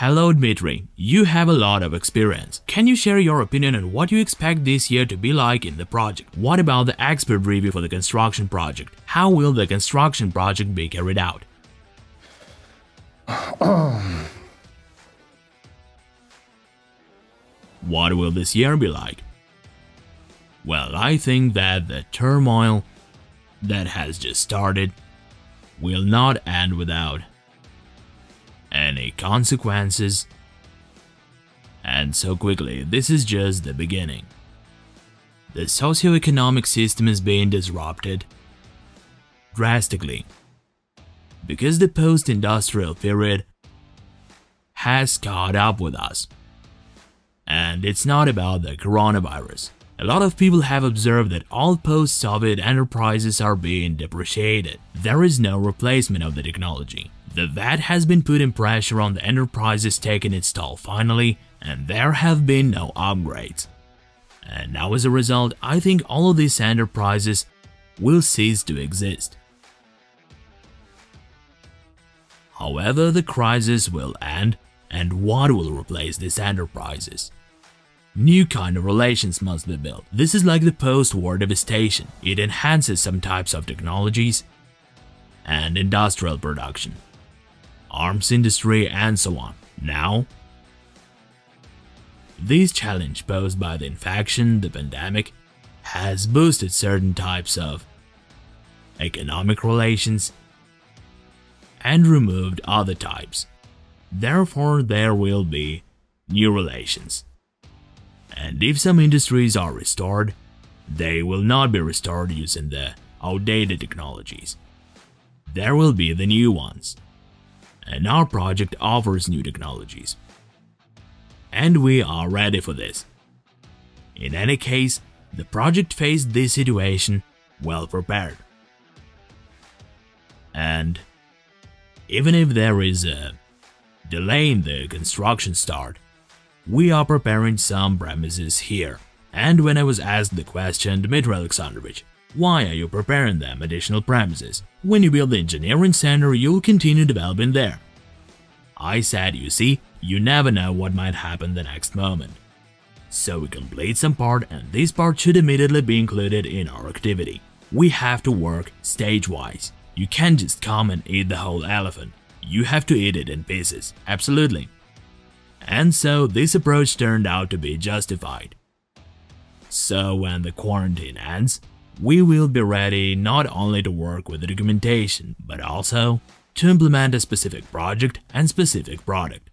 Hello Dmitry, you have a lot of experience. Can you share your opinion on what you expect this year to be like in the project? What about the expert review for the construction project? How will the construction project be carried out? what will this year be like? Well, I think that the turmoil that has just started will not end without any consequences. And so quickly, this is just the beginning. The socio-economic system is being disrupted drastically because the post-industrial period has caught up with us. And it's not about the coronavirus. A lot of people have observed that all post-Soviet enterprises are being depreciated. There is no replacement of the technology. The VAT has been putting pressure on the enterprises taking its toll finally, and there have been no upgrades. And now as a result, I think all of these enterprises will cease to exist. However, the crisis will end, and what will replace these enterprises? New kind of relations must be built. This is like the post-war devastation. It enhances some types of technologies and industrial production, arms industry and so on. Now, this challenge posed by the infection, the pandemic, has boosted certain types of economic relations and removed other types. Therefore, there will be new relations. And if some industries are restored, they will not be restored using the outdated technologies. There will be the new ones. And our project offers new technologies. And we are ready for this. In any case, the project faced this situation well prepared. And even if there is a delay in the construction start, we are preparing some premises here. And when I was asked the question, Dmitry Alexandrovich, why are you preparing them additional premises? When you build the engineering center, you'll continue developing there. I said, you see, you never know what might happen the next moment. So we complete some part and this part should immediately be included in our activity. We have to work stage-wise. You can't just come and eat the whole elephant. You have to eat it in pieces, absolutely. And so this approach turned out to be justified. So when the quarantine ends, we will be ready not only to work with the documentation, but also to implement a specific project and specific product.